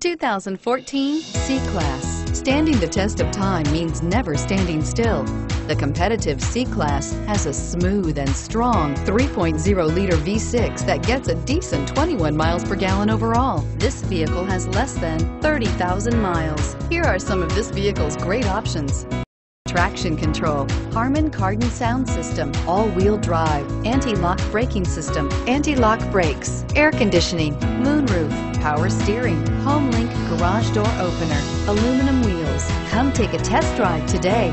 2014 C-Class. Standing the test of time means never standing still. The competitive C-Class has a smooth and strong 3.0-liter V6 that gets a decent 21 miles per gallon overall. This vehicle has less than 30,000 miles. Here are some of this vehicle's great options traction control, Harman Kardon sound system, all-wheel drive, anti-lock braking system, anti-lock brakes, air conditioning, moonroof, power steering, HomeLink garage door opener, aluminum wheels. Come take a test drive today.